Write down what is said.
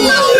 Woo!